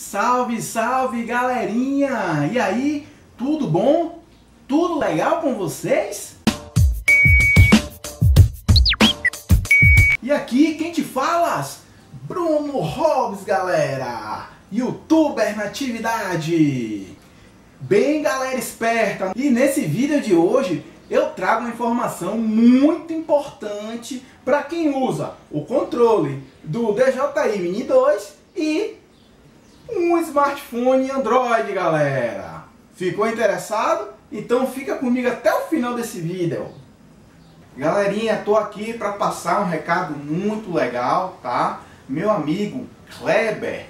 Salve, salve galerinha! E aí, tudo bom? Tudo legal com vocês? E aqui quem te falas? Bruno Hobbs, galera! Youtuber na atividade! Bem, galera esperta! E nesse vídeo de hoje eu trago uma informação muito importante para quem usa o controle do DJI Mini 2 e um smartphone Android, galera. Ficou interessado? Então fica comigo até o final desse vídeo. Galerinha, tô aqui para passar um recado muito legal, tá? Meu amigo Kleber,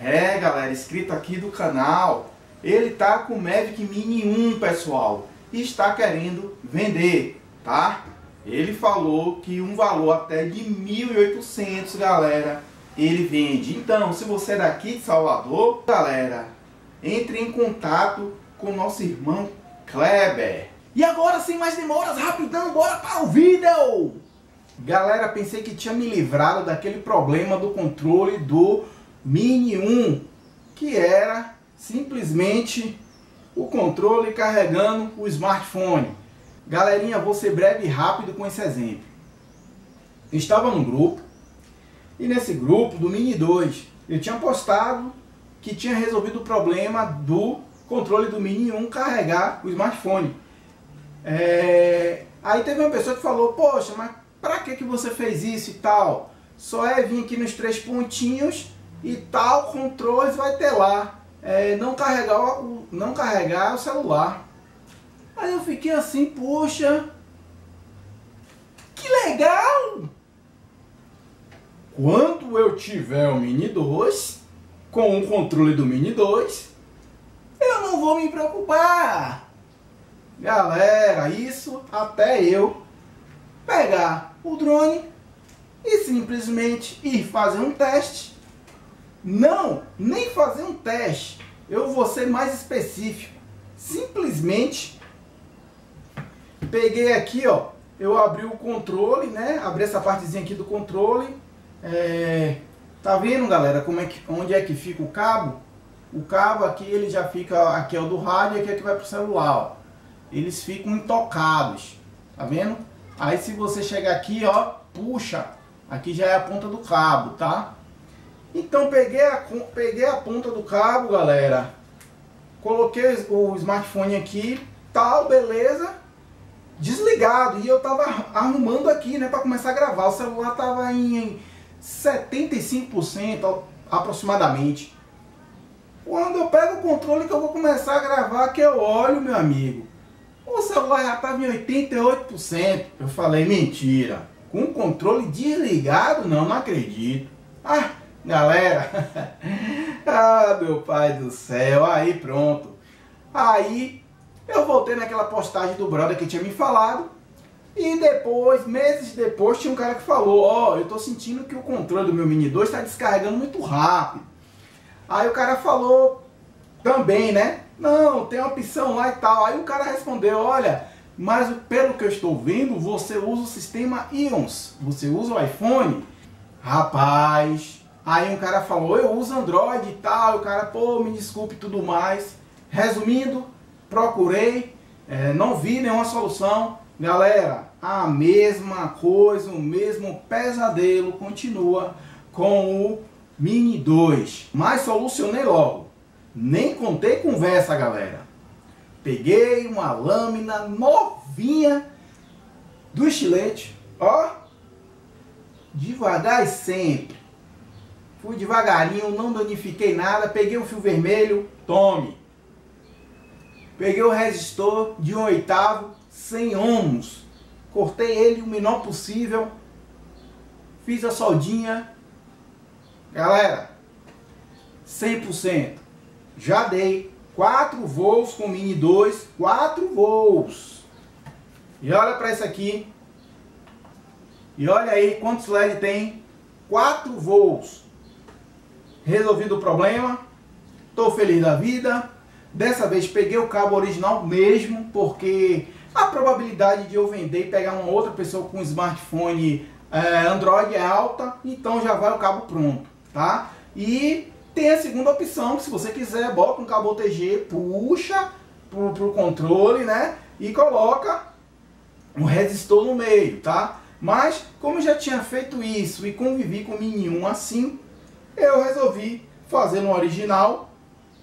é galera, inscrito aqui do canal, ele tá com o Mavic Mini 1, pessoal, e está querendo vender, tá? Ele falou que um valor até de 1.800, galera, ele vende. Então, se você é daqui de Salvador, galera, entre em contato com nosso irmão Kleber. E agora, sem mais demoras, rapidão, bora para o vídeo! Galera, pensei que tinha me livrado daquele problema do controle do Mini 1, que era simplesmente o controle carregando o smartphone. Galerinha, vou ser breve e rápido com esse exemplo. Estava num grupo e nesse grupo do Mini 2, eu tinha postado que tinha resolvido o problema do controle do Mini 1 carregar o smartphone. É... Aí teve uma pessoa que falou, poxa, mas para que, que você fez isso e tal? Só é vir aqui nos três pontinhos e tal, controles vai ter lá. É, não, carregar o, não carregar o celular. Aí eu fiquei assim, poxa, que legal! Quando eu tiver o Mini 2, com o controle do Mini 2, eu não vou me preocupar. Galera, isso até eu pegar o drone e simplesmente ir fazer um teste. Não, nem fazer um teste. Eu vou ser mais específico. Simplesmente peguei aqui, ó, eu abri o controle, né? Abri essa partezinha aqui do controle é, tá vendo, galera, como é que, onde é que fica o cabo? O cabo aqui, ele já fica, aqui é o do rádio aqui é que vai pro celular, ó. Eles ficam intocados, tá vendo? Aí se você chegar aqui, ó, puxa, aqui já é a ponta do cabo, tá? Então peguei a, peguei a ponta do cabo, galera. Coloquei o smartphone aqui, tal, beleza. Desligado. E eu tava arrumando aqui, né, para começar a gravar. O celular tava em 75% aproximadamente. Quando eu pego o controle que eu vou começar a gravar, que eu olho, meu amigo, o celular já estava em 88%. Eu falei, mentira. Com o controle desligado? Não, não acredito. Ah, galera. ah, meu pai do céu. Aí pronto. Aí eu voltei naquela postagem do brother que tinha me falado. E depois, meses depois, tinha um cara que falou, ó, oh, eu tô sentindo que o controle do meu Mini 2 está descarregando muito rápido. Aí o cara falou também, né? Não, tem uma opção lá e tal. Aí o cara respondeu, olha, mas pelo que eu estou vendo, você usa o sistema Ions. Você usa o iPhone? Rapaz, aí um cara falou, eu uso Android e tal. O cara, pô, me desculpe tudo mais. Resumindo, procurei, é, não vi nenhuma solução Galera, a mesma coisa, o mesmo pesadelo continua com o Mini 2. Mas solucionei logo. Nem contei conversa, galera. Peguei uma lâmina novinha do estilete, ó. Devagar e sempre. Fui devagarinho, não danifiquei nada. Peguei o fio vermelho, tome. Peguei o resistor de um oitavo, 100 ohms. Cortei ele o menor possível. Fiz a soldinha. Galera, 100%. Já dei 4 volts com Mini 2. 4 volts. E olha para isso aqui. E olha aí quantos LED tem. 4 volts. Resolvido o problema. Estou feliz da vida. Dessa vez peguei o cabo original mesmo, porque a probabilidade de eu vender e pegar uma outra pessoa com smartphone é, Android é alta, então já vai o cabo pronto, tá? E tem a segunda opção, que se você quiser, bota um cabo OTG, puxa pro, pro controle, né? E coloca um resistor no meio, tá? Mas, como eu já tinha feito isso e convivi com o Mini 1 assim, eu resolvi fazer no original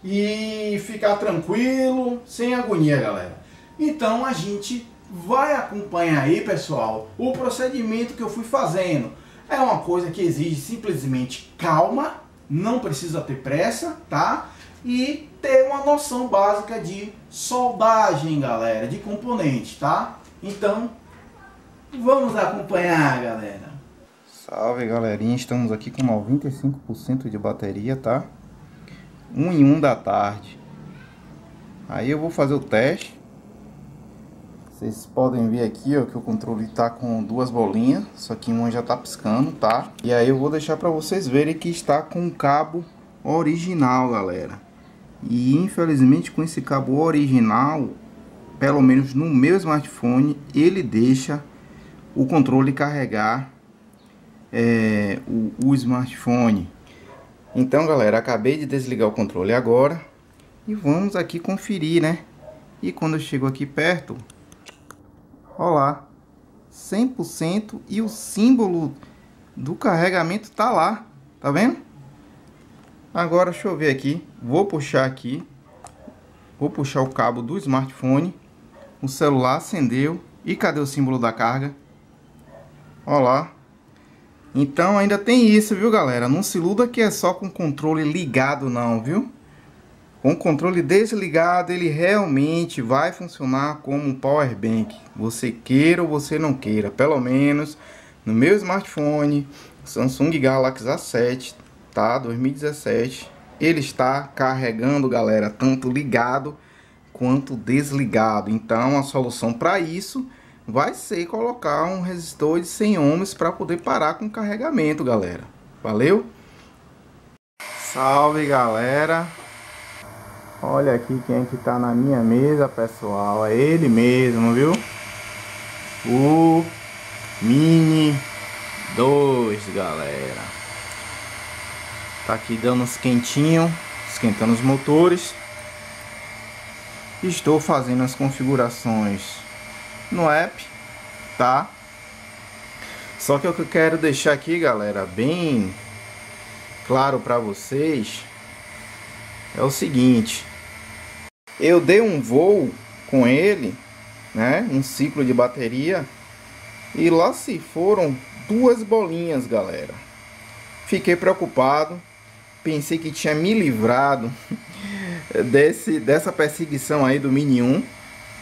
e ficar tranquilo, sem agonia, galera. Então, a gente vai acompanhar aí, pessoal, o procedimento que eu fui fazendo. É uma coisa que exige simplesmente calma, não precisa ter pressa, tá? E ter uma noção básica de soldagem, galera, de componente, tá? Então, Vamos acompanhar, galera. Salve, galerinha. Estamos aqui com 95% de bateria, tá? 1 em 1 da tarde. Aí eu vou fazer o teste. Vocês podem ver aqui, ó, que o controle tá com duas bolinhas, só que uma já tá piscando, tá? E aí eu vou deixar para vocês verem que está com o cabo original, galera. E infelizmente com esse cabo original, pelo menos no meu smartphone, ele deixa o controle carregar é, o, o smartphone. Então, galera, acabei de desligar o controle agora e vamos aqui conferir, né? E quando eu chego aqui perto, olha lá, 100% e o símbolo do carregamento tá lá, tá vendo? Agora deixa eu ver aqui, vou puxar aqui, vou puxar o cabo do smartphone, o celular acendeu e cadê o símbolo da carga? Ó lá. Então ainda tem isso, viu, galera? Não se iluda que é só com controle ligado não, viu? Com controle desligado, ele realmente vai funcionar como um power bank. Você queira ou você não queira. Pelo menos no meu smartphone, Samsung Galaxy A7, tá? 2017. Ele está carregando, galera, tanto ligado quanto desligado. Então a solução para isso vai ser colocar um resistor de 100 ohms para poder parar com o carregamento, galera. Valeu? Salve, galera! Olha aqui quem é que tá na minha mesa, pessoal. É ele mesmo, viu? O Mini 2, galera. Tá aqui dando uns quentinhos, esquentando os motores. Estou fazendo as configurações no app, tá? Só que o que eu quero deixar aqui, galera, bem claro para vocês é o seguinte. Eu dei um voo com ele, né? Um ciclo de bateria e lá se foram duas bolinhas, galera. Fiquei preocupado, pensei que tinha me livrado desse dessa perseguição aí do Mini 1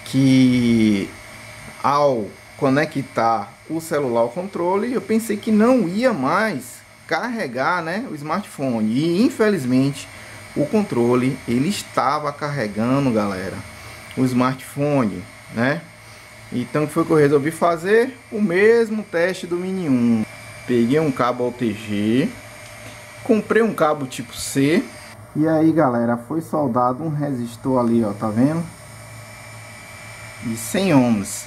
que ao conectar o celular ao controle, eu pensei que não ia mais carregar né, o smartphone. E infelizmente o controle ele estava carregando, galera, o smartphone, né? Então foi que eu resolvi fazer o mesmo teste do Mini 1. Peguei um cabo OTG, comprei um cabo tipo C. E aí, galera, foi soldado um resistor ali, ó, tá vendo? De 100 ohms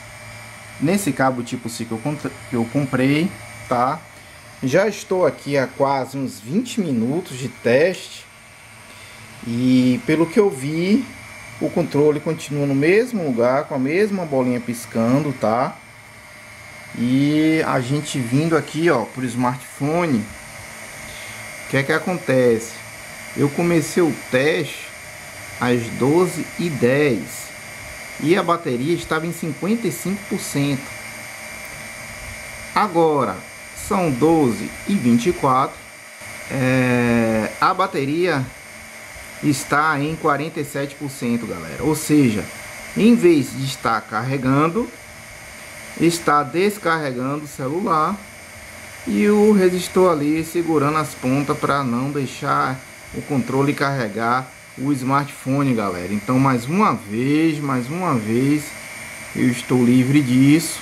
nesse cabo tipo C que eu, que eu comprei, tá? Já estou aqui há quase uns 20 minutos de teste e pelo que eu vi, o controle continua no mesmo lugar, com a mesma bolinha piscando, tá? E a gente vindo aqui, ó, pro smartphone, o que é que acontece? Eu comecei o teste às 12h10 e a bateria estava em 55%. Agora são 12 e 24. É, a bateria está em 47%, galera. Ou seja, em vez de estar carregando, está descarregando o celular e o resistor ali segurando as pontas para não deixar o controle carregar o smartphone, galera. Então, mais uma vez, mais uma vez, eu estou livre disso.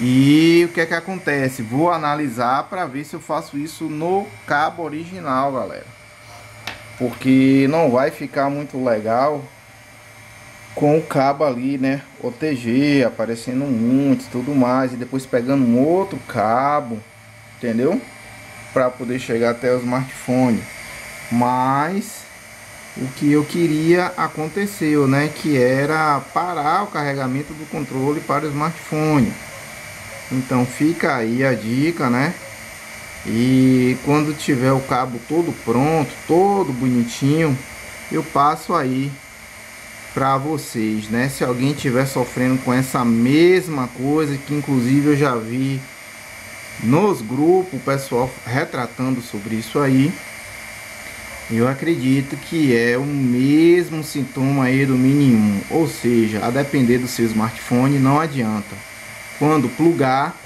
E o que é que acontece? Vou analisar para ver se eu faço isso no cabo original, galera. Porque não vai ficar muito legal com o cabo ali, né? OTG, aparecendo muito tudo mais. E depois pegando um outro cabo, entendeu? Para poder chegar até o smartphone. Mas o que eu queria aconteceu, né? Que era parar o carregamento do controle para o smartphone. Então fica aí a dica, né? E quando tiver o cabo todo pronto, todo bonitinho, eu passo aí para vocês, né? Se alguém tiver sofrendo com essa mesma coisa, que inclusive eu já vi nos grupos o pessoal retratando sobre isso aí, eu acredito que é o mesmo sintoma aí do Mini 1, ou seja, a depender do seu smartphone não adianta. Quando plugar,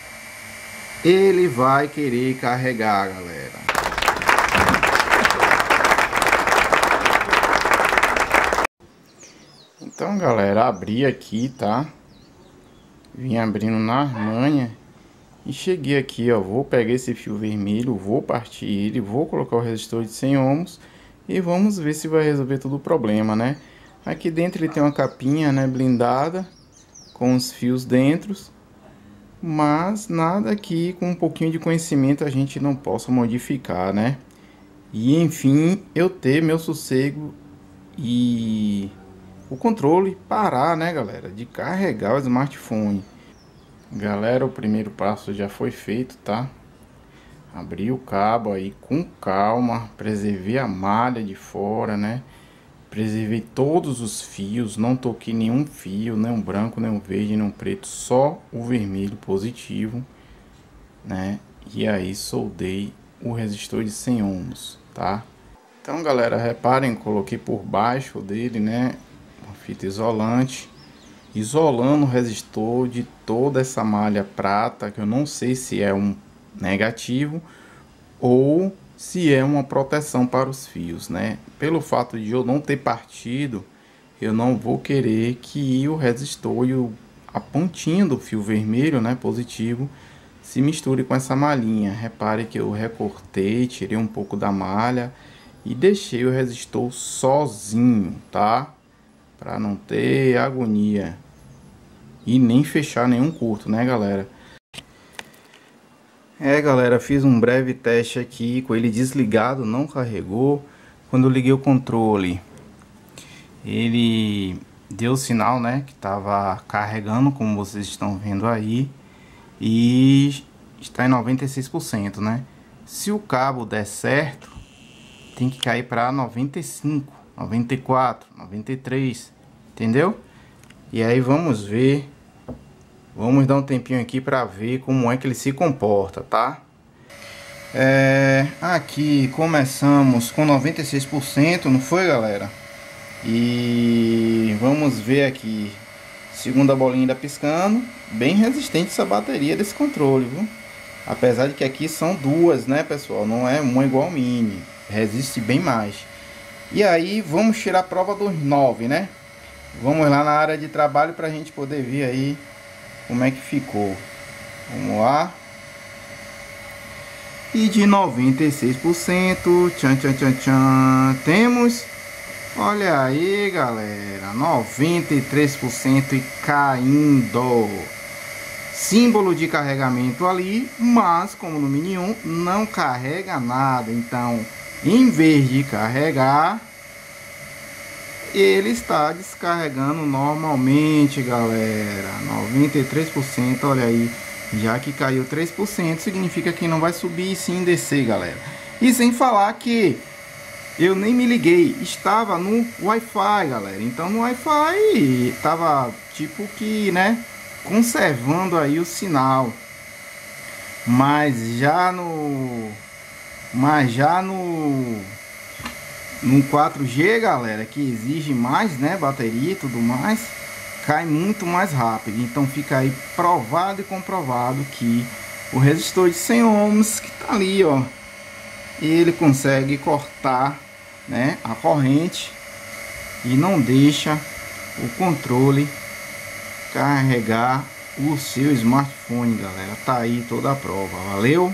ele vai querer carregar, galera. Então, galera, abri aqui, tá? Vim abrindo na manha e cheguei aqui, ó, vou pegar esse fio vermelho, vou partir ele, vou colocar o resistor de 100 ohms e vamos ver se vai resolver todo o problema, né? Aqui dentro ele tem uma capinha, né, blindada, com os fios dentro, mas nada aqui com um pouquinho de conhecimento a gente não possa modificar, né? E enfim, eu ter meu sossego e o controle parar, né, galera, de carregar o smartphone. Galera, o primeiro passo já foi feito, tá? Abri o cabo aí com calma, preservei a malha de fora, né? Preservei todos os fios, não toquei nenhum fio, nem um branco, nem um verde, nem um preto, só o vermelho positivo, né? E aí soldei o resistor de 100 ohms, tá? Então, galera, reparem, coloquei por baixo dele, né, uma fita isolante, isolando o resistor de toda essa malha prata, que eu não sei se é um negativo ou se é uma proteção para os fios, né? Pelo fato de eu não ter partido, eu não vou querer que o resistor e o, a pontinha do fio vermelho, né, positivo, se misture com essa malhinha. Repare que eu recortei, tirei um pouco da malha e deixei o resistor sozinho, tá? Para não ter agonia e nem fechar nenhum curto, né, galera? É galera, fiz um breve teste aqui com ele desligado, não carregou. Quando eu liguei o controle, ele deu sinal, né, que estava carregando, como vocês estão vendo aí. E está em 96%, né? Se o cabo der certo, tem que cair para 95, 94, 93, entendeu? E aí vamos ver Vamos dar um tempinho aqui para ver como é que ele se comporta, tá? É, aqui começamos com 96%, não foi galera? E vamos ver aqui, segunda bolinha ainda piscando, bem resistente essa bateria desse controle, viu? Apesar de que aqui são duas, né pessoal, não é uma igual mini, resiste bem mais. E aí vamos tirar a prova dos 9, né? Vamos lá na área de trabalho para a gente poder ver aí como é que ficou. Vamos lá. E de 96%, tchan, tchan, tchan, tchan, temos, olha aí galera, 93% e caindo. Símbolo de carregamento ali, mas como no Mini 1 não carrega nada, então em vez de carregar, ele está descarregando normalmente, galera. 93%, olha aí. Já que caiu 3%, significa que não vai subir e sim descer, galera. E sem falar que eu nem me liguei, estava no Wi-Fi, galera. Então no Wi-Fi estava tipo que, né, conservando aí o sinal. Mas já no mas já no no 4G, galera, que exige mais, né, bateria e tudo mais, cai muito mais rápido. Então fica aí provado e comprovado que o resistor de 100 ohms que tá ali, ó, ele consegue cortar, né, a corrente e não deixa o controle carregar o seu smartphone, galera. Tá aí toda a prova. Valeu?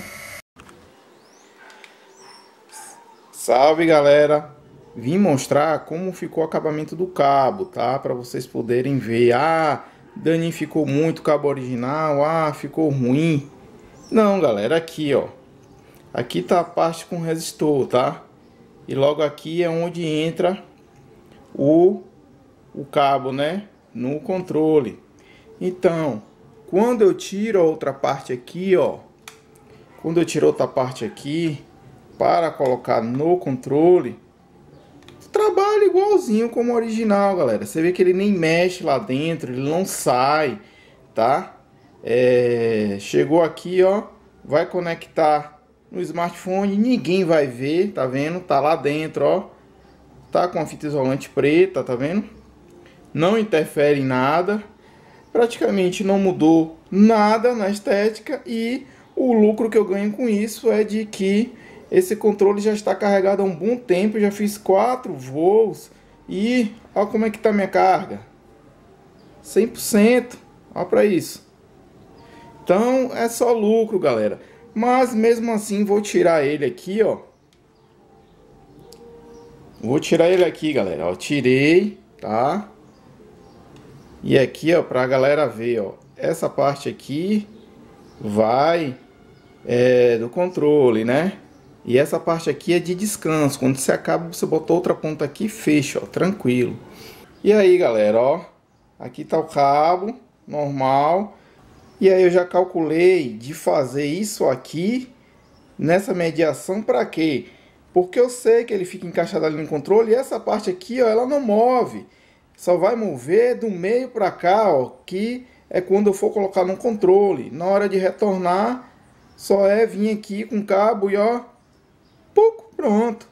Salve, galera! Vim mostrar como ficou o acabamento do cabo, tá? Para vocês poderem ver, ah, danificou muito o cabo original, ah, ficou ruim. Não, galera, aqui, ó. Aqui tá a parte com resistor, tá? e logo aqui é onde entra o, o cabo, né? No controle. Então, quando eu tiro a outra parte aqui, ó, quando eu tiro outra parte aqui para colocar no controle, trabalha igualzinho como o original, galera. Você vê que ele nem mexe lá dentro, ele não sai, tá? É, chegou aqui, ó, vai conectar no smartphone, ninguém vai ver, tá vendo? Tá lá dentro, ó. Tá com a fita isolante preta, tá vendo? Não interfere em nada. Praticamente não mudou nada na estética e o lucro que eu ganho com isso é de que esse controle já está carregado há um bom tempo, já fiz quatro voos e olha como é que tá minha carga. 100%. Olha para isso. Então é só lucro, galera. Mas mesmo assim vou tirar ele aqui, ó. Vou tirar ele aqui, galera. Ó, tirei, tá? E aqui, ó, pra galera ver, ó. Essa parte aqui vai é, do controle, né? E essa parte aqui é de descanso. Quando você acaba, você botou outra ponta aqui e fecha, ó, tranquilo. E aí, galera, ó. Aqui tá o cabo, normal. E aí eu já calculei de fazer isso aqui nessa mediação para quê? Porque eu sei que ele fica encaixado ali no controle e essa parte aqui, ó, ela não move. Só vai mover do meio para cá, ó, que é quando eu for colocar no controle. Na hora de retornar, só é vir aqui com o cabo e ó, pouco, pronto.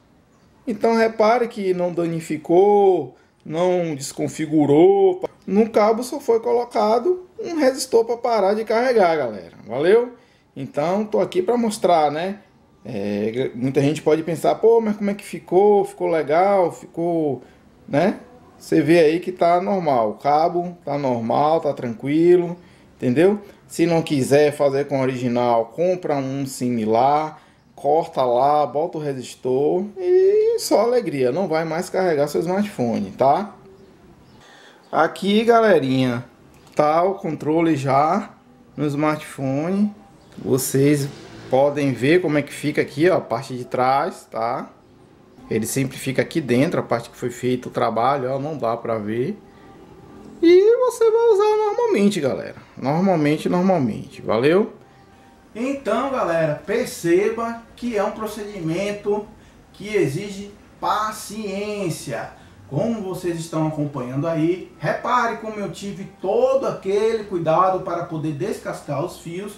Então repare que não danificou, não desconfigurou. No cabo só foi colocado um resistor para parar de carregar, galera. Valeu? Então, tô aqui para mostrar, né? É, muita gente pode pensar, pô, mas como é que ficou? Ficou legal? Ficou, né? Você vê aí que tá normal. O cabo tá normal, tá tranquilo, entendeu? Se não quiser fazer com original, compra um similar, corta lá, bota o resistor e só alegria. Não vai mais carregar seu smartphone, tá? Aqui, galerinha, tá o controle já no smartphone. Vocês podem ver como é que fica aqui, ó, a parte de trás, tá? Ele sempre fica aqui dentro, a parte que foi feito o trabalho, ó, não dá pra ver. E você vai usar normalmente, galera. Normalmente, normalmente. Valeu? Então, galera, perceba que é um procedimento que exige paciência. Como vocês estão acompanhando aí, repare como eu tive todo aquele cuidado para poder descascar os fios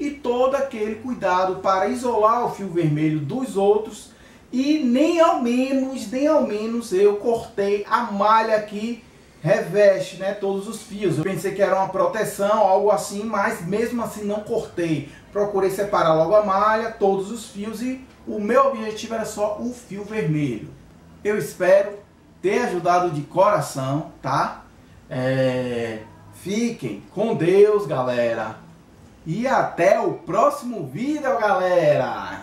e todo aquele cuidado para isolar o fio vermelho dos outros e nem ao menos, nem ao menos eu cortei a malha aqui reveste né, todos os fios. Eu pensei que era uma proteção, algo assim, mas mesmo assim não cortei. Procurei separar logo a malha, todos os fios e o meu objetivo era só o fio vermelho. Eu espero ter ajudado de coração, tá? É... Fiquem com Deus, galera. E até o próximo vídeo, galera.